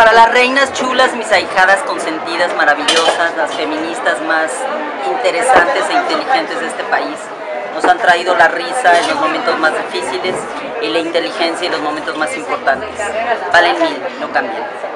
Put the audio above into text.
Para las reinas chulas, mis ahijadas consentidas, maravillosas, las feministas más interesantes e inteligentes de este país, nos han traído la risa en los momentos más difíciles y la inteligencia en los momentos más importantes. Valen mil, no cambian.